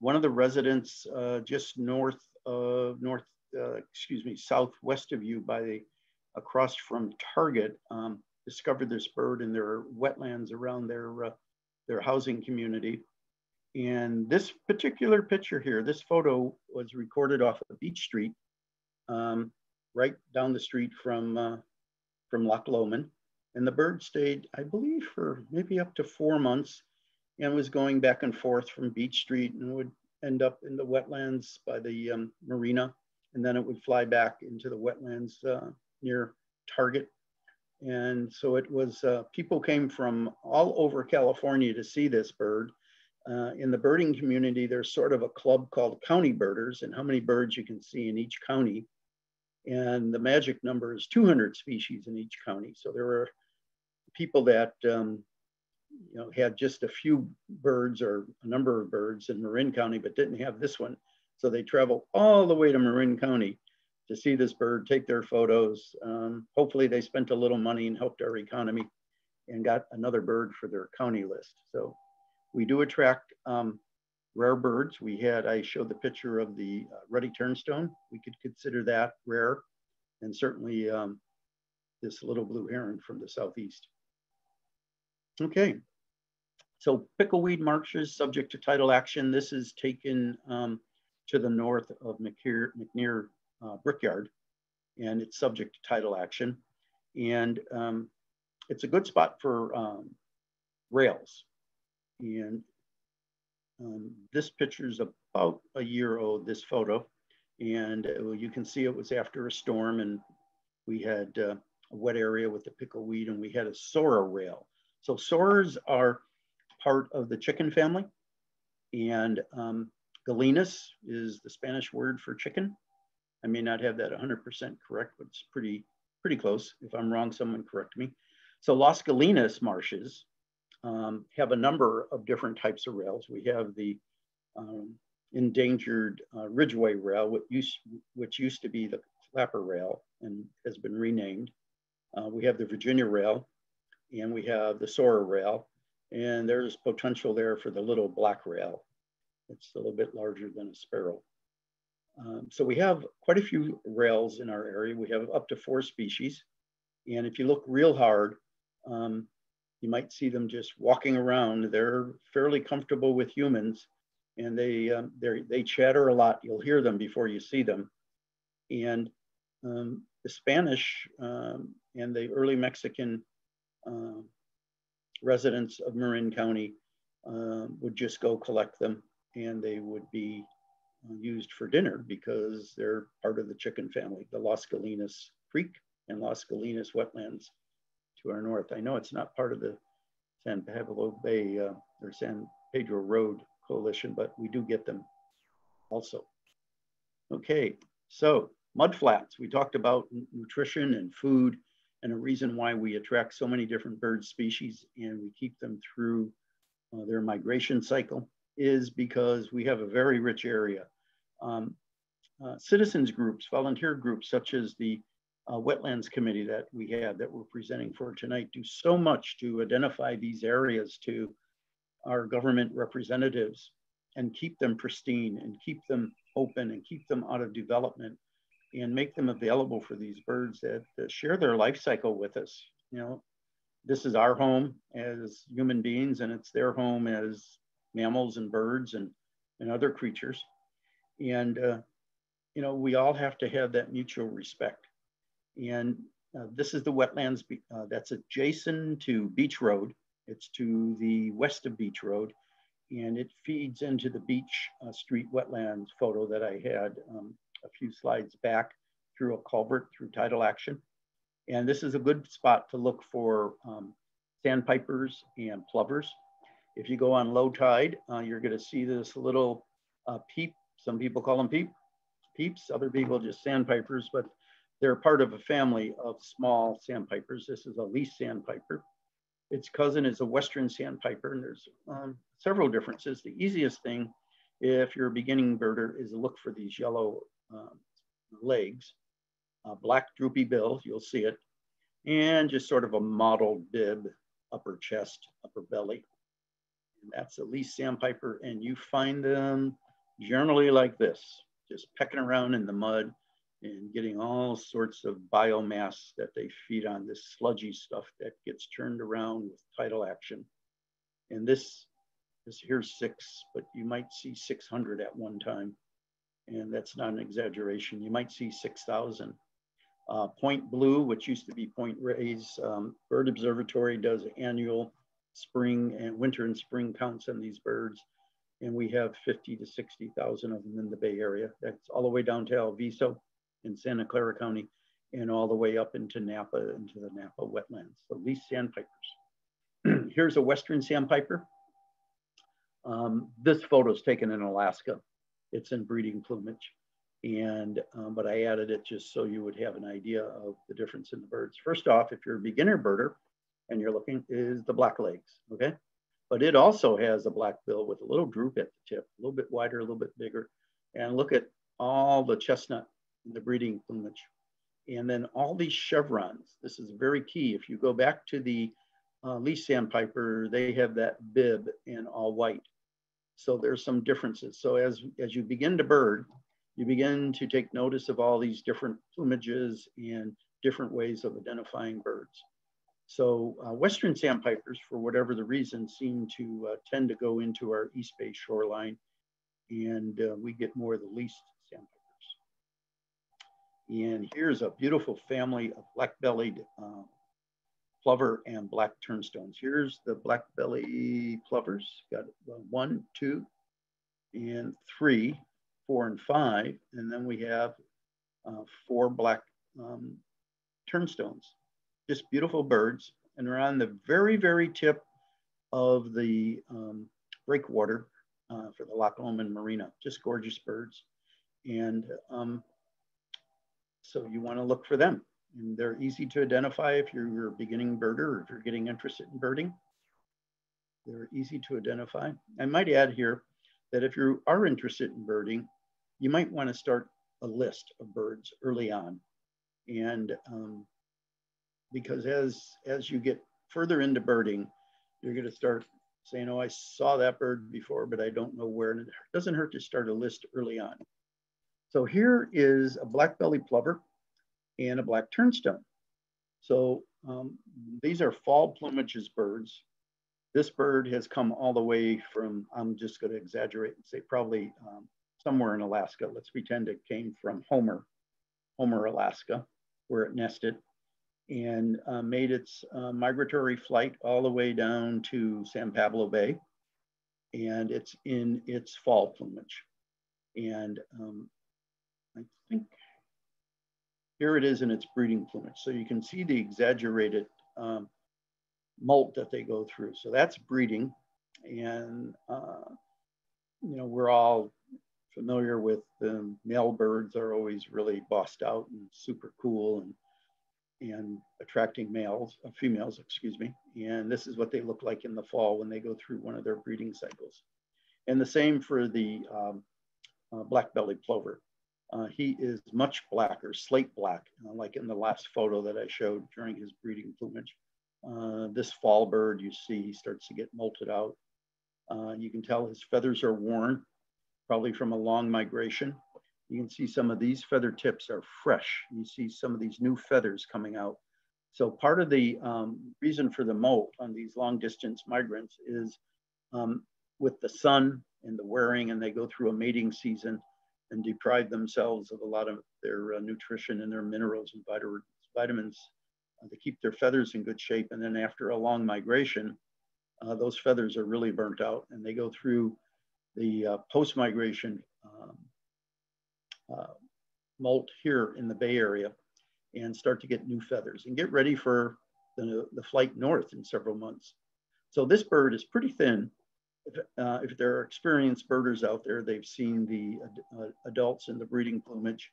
one of the residents uh, just north of north, uh, excuse me, southwest of you by the across from Target um, discovered this bird in their wetlands around their uh, their housing community and this particular picture here, this photo was recorded off of Beach Street, um, right down the street from, uh, from Loch Lomond. And the bird stayed, I believe, for maybe up to four months and was going back and forth from Beach Street and would end up in the wetlands by the um, marina. And then it would fly back into the wetlands uh, near Target. And so it was, uh, people came from all over California to see this bird uh, in the birding community, there's sort of a club called county birders and how many birds you can see in each county. And the magic number is 200 species in each county. So there were people that um, you know, had just a few birds or a number of birds in Marin County, but didn't have this one. So they traveled all the way to Marin County to see this bird, take their photos. Um, hopefully they spent a little money and helped our economy and got another bird for their county list. So we do attract um, rare birds. We had, I showed the picture of the uh, ruddy turnstone. We could consider that rare and certainly um, this little blue heron from the southeast. Okay, so pickleweed marshes subject to tidal action. This is taken um, to the north of McNear, McNear uh, Brickyard and it's subject to tidal action. And um, it's a good spot for um, rails. And um, this picture is about a year old, this photo. And uh, you can see it was after a storm and we had uh, a wet area with the pickleweed and we had a sora rail. So soras are part of the chicken family. And um, gallinas is the Spanish word for chicken. I may not have that 100% correct, but it's pretty, pretty close. If I'm wrong, someone correct me. So Las Gallinas marshes um, have a number of different types of rails. We have the um, endangered uh, Ridgway rail, which used, which used to be the Clapper rail and has been renamed. Uh, we have the Virginia rail and we have the Sora rail. And there's potential there for the little black rail. It's a little bit larger than a sparrow. Um, so we have quite a few rails in our area. We have up to four species. And if you look real hard, um, you might see them just walking around. They're fairly comfortable with humans and they, um, they chatter a lot. You'll hear them before you see them. And um, the Spanish um, and the early Mexican uh, residents of Marin County uh, would just go collect them and they would be uh, used for dinner because they're part of the chicken family, the Las Gallinas Creek and Las Gallinas wetlands to our north. I know it's not part of the San Pablo Bay uh, or San Pedro Road Coalition, but we do get them also. Okay, so mudflats. We talked about nutrition and food and a reason why we attract so many different bird species and we keep them through uh, their migration cycle is because we have a very rich area. Um, uh, citizens groups, volunteer groups, such as the uh, Wetlands Committee that we had that we're presenting for tonight, do so much to identify these areas to our government representatives and keep them pristine and keep them open and keep them out of development and make them available for these birds that, that share their life cycle with us. You know, this is our home as human beings and it's their home as mammals and birds and, and other creatures. And, uh, you know, we all have to have that mutual respect. And uh, this is the wetlands uh, that's adjacent to Beach Road. It's to the west of Beach Road and it feeds into the Beach uh, Street wetlands photo that I had um, a few slides back through a culvert through tidal action. And this is a good spot to look for um, sandpipers and plovers. If you go on low tide, uh, you're gonna see this little uh, peep. Some people call them peep, peeps, other people just sandpipers, but they're part of a family of small sandpipers. This is a least sandpiper. Its cousin is a western sandpiper, and there's um, several differences. The easiest thing, if you're a beginning birder, is to look for these yellow um, legs, a black droopy bill, you'll see it, and just sort of a mottled bib, upper chest, upper belly. And that's a least sandpiper, and you find them generally like this, just pecking around in the mud and getting all sorts of biomass that they feed on this sludgy stuff that gets turned around with tidal action. And this, is here's six, but you might see 600 at one time and that's not an exaggeration. You might see 6,000. Uh, Point Blue, which used to be Point Reyes um, Bird Observatory, does annual spring and winter and spring counts on these birds. And we have 50 to 60,000 of them in the Bay Area. That's all the way down to Alviso in Santa Clara County and all the way up into Napa, into the Napa wetlands, the least sandpipers. Here's a Western sandpiper. Um, this photo is taken in Alaska it's in breeding plumage. And, um, but I added it just so you would have an idea of the difference in the birds. First off, if you're a beginner birder and you're looking is the black legs, okay? But it also has a black bill with a little droop at the tip, a little bit wider, a little bit bigger. And look at all the chestnut the breeding plumage. And then all these chevrons, this is very key. If you go back to the uh, least sandpiper, they have that bib in all white. So there's some differences. So as, as you begin to bird, you begin to take notice of all these different plumages and different ways of identifying birds. So uh, Western sandpipers, for whatever the reason, seem to uh, tend to go into our East Bay shoreline and uh, we get more of the least sandpipers. And here's a beautiful family of black-bellied uh, plover and black turnstones. Here's the black belly plovers. Got one, two, and three, four, and five. And then we have uh, four black um, turnstones. Just beautiful birds. And they're on the very, very tip of the um, breakwater uh, for the Loch Lomond Marina. Just gorgeous birds. And um, so you want to look for them. And they're easy to identify if you're a beginning birder or if you're getting interested in birding. They're easy to identify. I might add here that if you are interested in birding, you might want to start a list of birds early on. And um, because as, as you get further into birding, you're going to start saying, oh, I saw that bird before, but I don't know where. And it doesn't hurt to start a list early on. So here is a black-bellied plover and a black turnstone. So um, these are fall plumages birds. This bird has come all the way from, I'm just gonna exaggerate and say probably um, somewhere in Alaska. Let's pretend it came from Homer, Homer, Alaska, where it nested and uh, made its uh, migratory flight all the way down to San Pablo Bay. and it's in its fall plumage. And um, I think here it is in its breeding plumage. So you can see the exaggerated um, molt that they go through. So that's breeding. And, uh, you know, we're all familiar with the male birds are always really bossed out and super cool and and attracting males, uh, females, excuse me. And this is what they look like in the fall when they go through one of their breeding cycles. And the same for the um, uh, black-bellied plover. Uh, he is much blacker, slate black, uh, like in the last photo that I showed during his breeding plumage. Uh, this fall bird, you see, he starts to get molted out. Uh, you can tell his feathers are worn, probably from a long migration. You can see some of these feather tips are fresh. You see some of these new feathers coming out. So part of the um, reason for the molt on these long distance migrants is um, with the sun and the wearing and they go through a mating season and deprive themselves of a lot of their uh, nutrition and their minerals and vitamins uh, to keep their feathers in good shape. And then after a long migration, uh, those feathers are really burnt out and they go through the uh, post-migration um, uh, molt here in the Bay Area and start to get new feathers and get ready for the, the flight north in several months. So this bird is pretty thin if, uh, if there are experienced birders out there, they've seen the uh, adults in the breeding plumage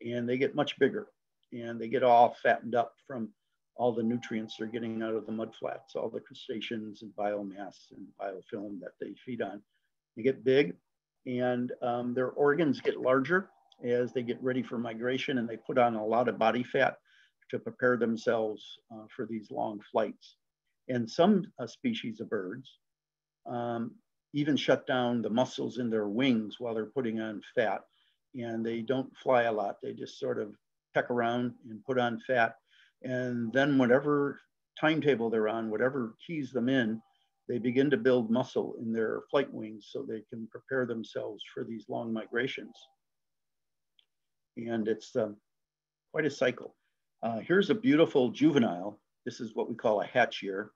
and they get much bigger and they get all fattened up from all the nutrients they're getting out of the mud flats, all the crustaceans and biomass and biofilm that they feed on. They get big and um, their organs get larger as they get ready for migration and they put on a lot of body fat to prepare themselves uh, for these long flights. And some uh, species of birds, um, even shut down the muscles in their wings while they're putting on fat. And they don't fly a lot. They just sort of peck around and put on fat. And then whatever timetable they're on, whatever keys them in, they begin to build muscle in their flight wings so they can prepare themselves for these long migrations. And it's um, quite a cycle. Uh, here's a beautiful juvenile. This is what we call a hatch year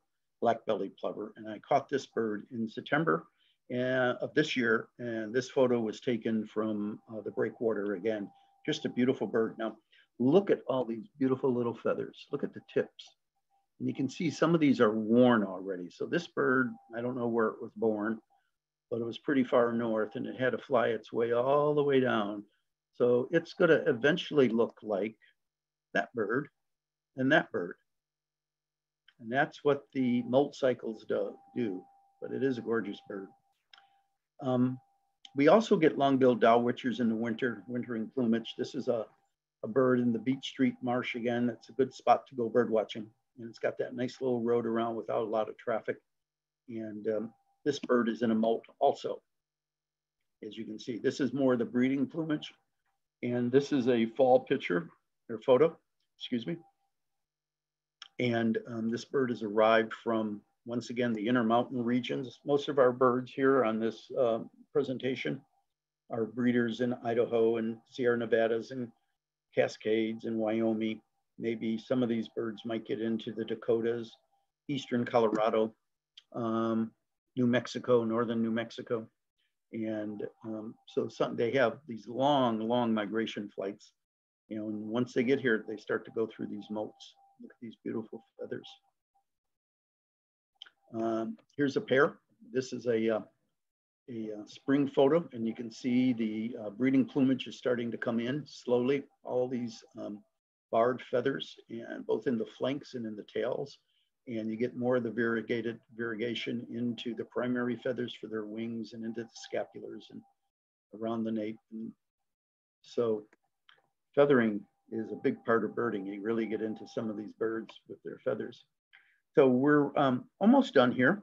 black-bellied plover. And I caught this bird in September uh, of this year. And this photo was taken from uh, the breakwater again. Just a beautiful bird. Now, look at all these beautiful little feathers. Look at the tips. And you can see some of these are worn already. So this bird, I don't know where it was born, but it was pretty far north and it had to fly its way all the way down. So it's gonna eventually look like that bird and that bird. And that's what the molt cycles do, do but it is a gorgeous bird. Um, we also get long-billed dowitchers in the winter, wintering plumage. This is a, a bird in the Beach Street Marsh again. That's a good spot to go bird watching. And it's got that nice little road around without a lot of traffic. And um, this bird is in a molt also, as you can see. This is more the breeding plumage. And this is a fall picture or photo, excuse me. And um, this bird has arrived from, once again, the Intermountain regions. Most of our birds here on this uh, presentation are breeders in Idaho and Sierra Nevadas and Cascades and Wyoming. Maybe some of these birds might get into the Dakotas, Eastern Colorado, um, New Mexico, Northern New Mexico. And um, so some, they have these long, long migration flights. You know, and once they get here, they start to go through these molts. Look at these beautiful feathers. Um, here's a pair. This is a, uh, a uh, spring photo, and you can see the uh, breeding plumage is starting to come in slowly. All these um, barred feathers, and both in the flanks and in the tails. And you get more of the variegated variegation into the primary feathers for their wings and into the scapulars and around the nape. And so feathering is a big part of birding. You really get into some of these birds with their feathers. So we're um, almost done here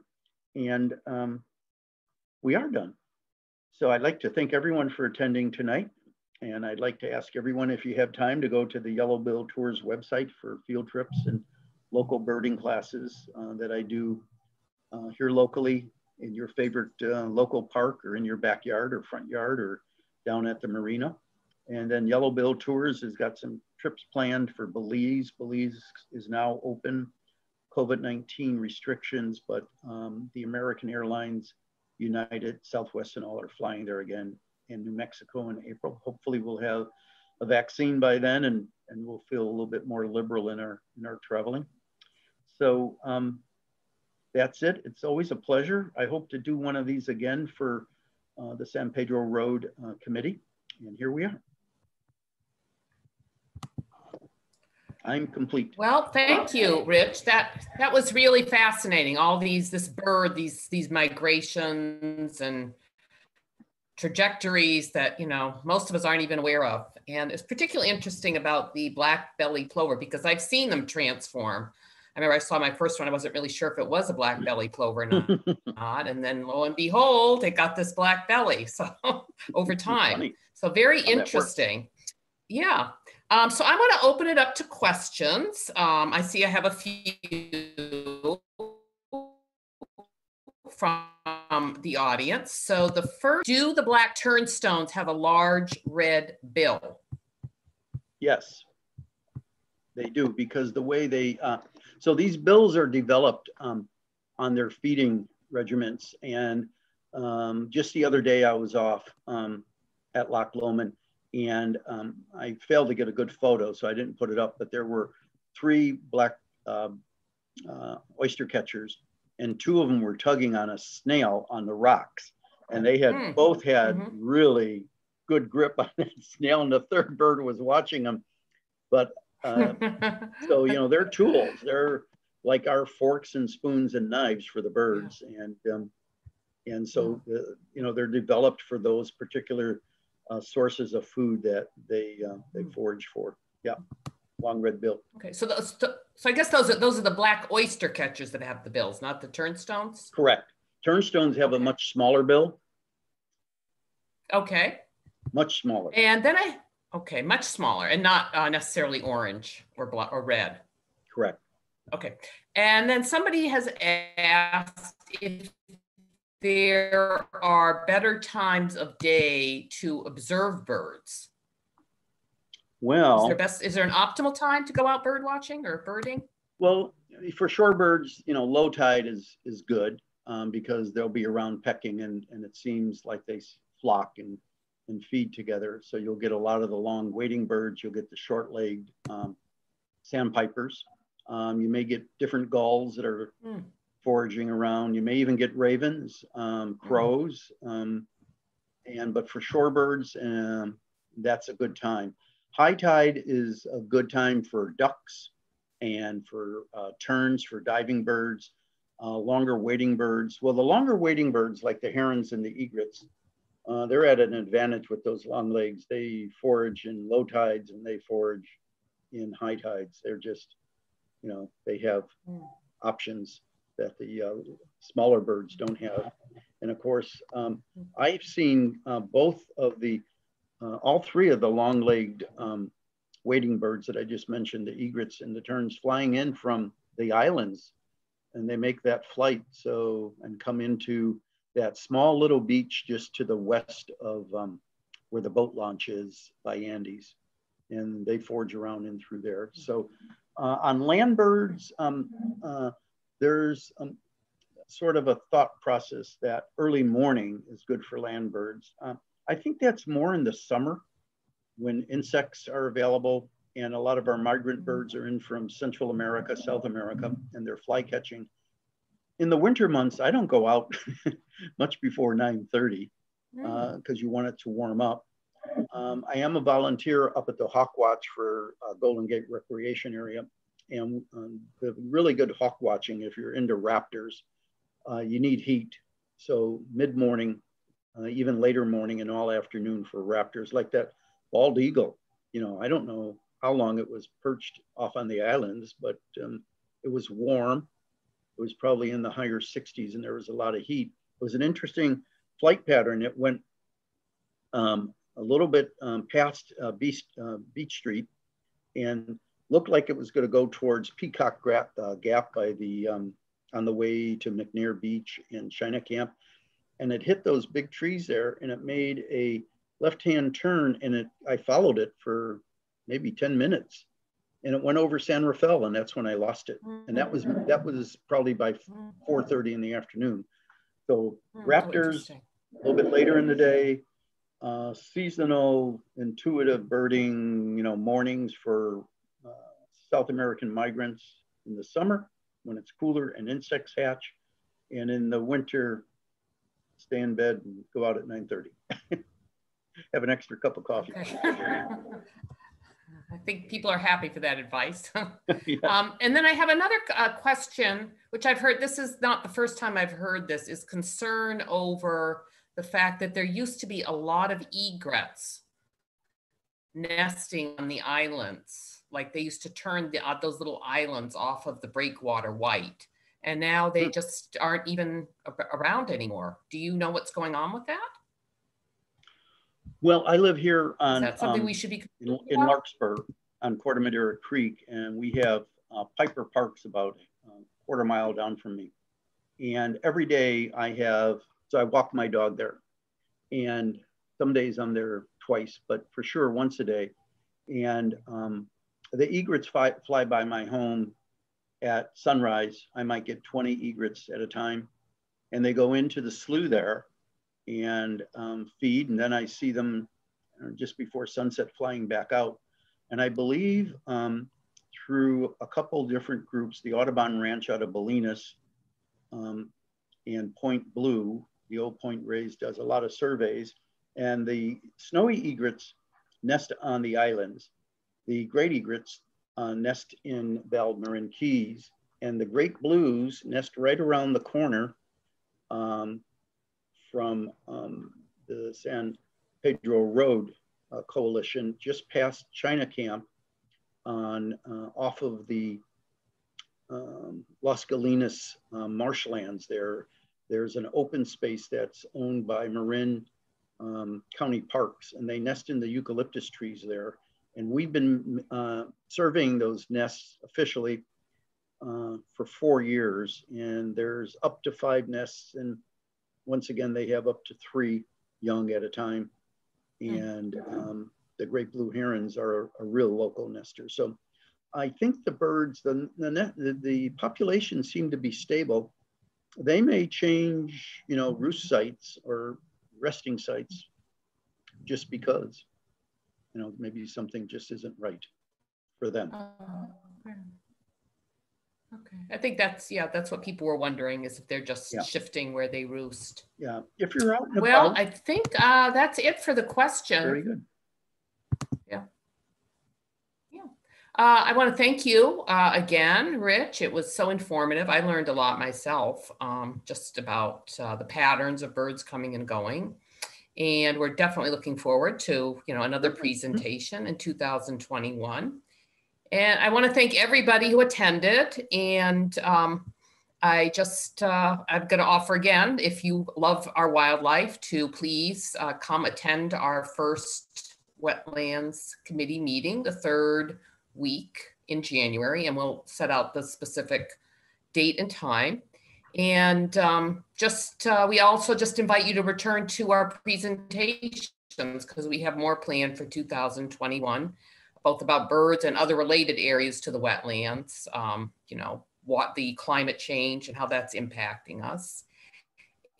and um, we are done. So I'd like to thank everyone for attending tonight. And I'd like to ask everyone if you have time to go to the Yellow Bill Tours website for field trips and local birding classes uh, that I do uh, here locally in your favorite uh, local park or in your backyard or front yard or down at the marina. And then Yellow Bill Tours has got some trips planned for Belize. Belize is now open, COVID-19 restrictions, but um, the American Airlines United, Southwest, and all are flying there again in New Mexico in April. Hopefully, we'll have a vaccine by then, and and we'll feel a little bit more liberal in our in our traveling. So um, that's it. It's always a pleasure. I hope to do one of these again for uh, the San Pedro Road uh, Committee, and here we are. I'm complete. Well, thank you, Rich. That that was really fascinating. All these this bird, these these migrations and trajectories that you know most of us aren't even aware of. And it's particularly interesting about the black belly plover because I've seen them transform. I remember I saw my first one. I wasn't really sure if it was a black belly plover or not. and then lo and behold, it got this black belly. So over time. So very interesting. Yeah. Um, so I'm going to open it up to questions. Um, I see I have a few from the audience. So the first, do the black turnstones have a large red bill? Yes, they do because the way they, uh, so these bills are developed um, on their feeding regiments. And um, just the other day I was off um, at Loch Lomond and um, I failed to get a good photo, so I didn't put it up. But there were three black uh, uh, oyster catchers, and two of them were tugging on a snail on the rocks, and they had mm. both had mm-hmm. really good grip on that snail, and the third bird was watching them. But uh, so you know, they're tools. They're like our forks and spoons and knives for the birds, yeah. and um, and so uh, you know they're developed for those particular uh, sources of food that they uh, they hmm. forage for. Yeah, long red bill. Okay, so those, so I guess those are those are the black oyster catchers that have the bills, not the turnstones. Correct. Turnstones have a much smaller bill. Okay. Much smaller. And then I okay, much smaller, and not uh, necessarily orange or black or red. Correct. Okay, and then somebody has asked if there are better times of day to observe birds? Well, is there best is there an optimal time to go out bird watching or birding? Well, for shorebirds, you know, low tide is is good um, because they'll be around pecking and and it seems like they flock and and feed together. So you'll get a lot of the long wading birds. You'll get the short-legged um, sandpipers. Um, you may get different gulls that are mm foraging around. You may even get ravens, um, mm-hmm. crows, um, and but for shorebirds, um, that's a good time. High tide is a good time for ducks and for uh, terns, for diving birds, uh, longer wading birds. Well, the longer wading birds, like the herons and the egrets, uh, they're at an advantage with those long legs. They forage in low tides and they forage in high tides. They're just, you know, they have mm. options that the uh, smaller birds don't have. And of course, um, I've seen uh, both of the, uh, all three of the long-legged um, wading birds that I just mentioned, the egrets and the terns flying in from the islands and they make that flight so and come into that small little beach just to the west of um, where the boat launch is by Andy's and they forage around in through there. So uh, on land birds, um, uh, there's a, sort of a thought process that early morning is good for land birds. Um, I think that's more in the summer when insects are available and a lot of our migrant birds are in from Central America, South America, and they're fly catching. In the winter months, I don't go out much before 9.30 because uh, you want it to warm up. Um, I am a volunteer up at the Hawk Watch for uh, Golden Gate Recreation Area and um, the really good hawk watching, if you're into raptors, uh, you need heat. So mid morning, uh, even later morning and all afternoon for raptors like that bald eagle. You know, I don't know how long it was perched off on the islands, but um, it was warm. It was probably in the higher 60s and there was a lot of heat. It was an interesting flight pattern. It went um, a little bit um, past uh, Beach, uh, Beach Street and looked like it was going to go towards Peacock Gap, uh, Gap by the um, on the way to McNear Beach in China Camp, and it hit those big trees there, and it made a left-hand turn, and it I followed it for maybe 10 minutes, and it went over San Rafael, and that's when I lost it, and that was that was probably by 4:30 in the afternoon. So hmm, raptors, a little bit later in the day, uh, seasonal intuitive birding, you know, mornings for South American migrants in the summer when it's cooler and insects hatch. And in the winter, stay in bed and go out at 9.30. Have an extra cup of coffee. I think people are happy for that advice. yeah. um, and then I have another uh, question, which I've heard, this is not the first time I've heard this, is concern over the fact that there used to be a lot of egrets nesting on the islands. Like they used to turn the, uh, those little islands off of the breakwater white. And now they hmm. just aren't even around anymore. Do you know what's going on with that? Well, I live here on Is that something um, we should be in, in Larkspur on Corte Madera Creek, and we have uh, Piper Parks about a quarter mile down from me. And every day I have so I walk my dog there. And some days I'm there twice, but for sure once a day. And um, the egrets fly, fly by my home at sunrise. I might get 20 egrets at a time. And they go into the slough there and um, feed. And then I see them uh, just before sunset flying back out. And I believe um, through a couple different groups, the Audubon Ranch out of Bolinas um, and Point Blue the Old Point Reyes does a lot of surveys, and the snowy egrets nest on the islands. The great egrets uh, nest in Marin Keys, and the great blues nest right around the corner um, from um, the San Pedro Road uh, Coalition, just past China Camp, on uh, off of the um, Las Gallinas uh, marshlands there there's an open space that's owned by Marin um, County Parks, and they nest in the eucalyptus trees there. And we've been uh, surveying those nests officially uh, for four years, and there's up to five nests. And once again, they have up to three young at a time. And um, the great blue herons are a, real local nester. So I think the birds, the, the, the population seem to be stable they may change, you know, roost sites or resting sites just because, you know, maybe something just isn't right for them. Uh, okay. okay. I think that's, yeah, that's what people were wondering is if they're just yeah. shifting where they roost. Yeah. If you're out. Well, about, I think uh, that's it for the question. Very good. Yeah. Yeah. Uh, I want to thank you uh, again, Rich. It was so informative. I learned a lot myself um, just about uh, the patterns of birds coming and going. And we're definitely looking forward to, you know, another mm-hmm. presentation in 2021. And I want to thank everybody who attended. And um, I just, uh, I'm going to offer again, if you love our wildlife, to please uh, come attend our first wetlands committee meeting, the third week in January, and we'll set out the specific date and time. And um, just, uh, we also just invite you to return to our presentations because we have more planned for 2021, both about birds and other related areas to the wetlands, um, you know, what the climate change and how that's impacting us.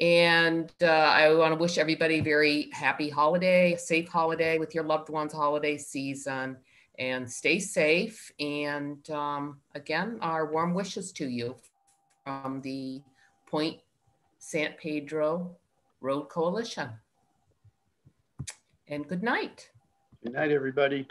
And uh, I want to wish everybody a very happy holiday, a safe holiday with your loved ones holiday season and stay safe. And um, again, our warm wishes to you from the Point San Pedro Road Coalition. And good night. Good night, everybody.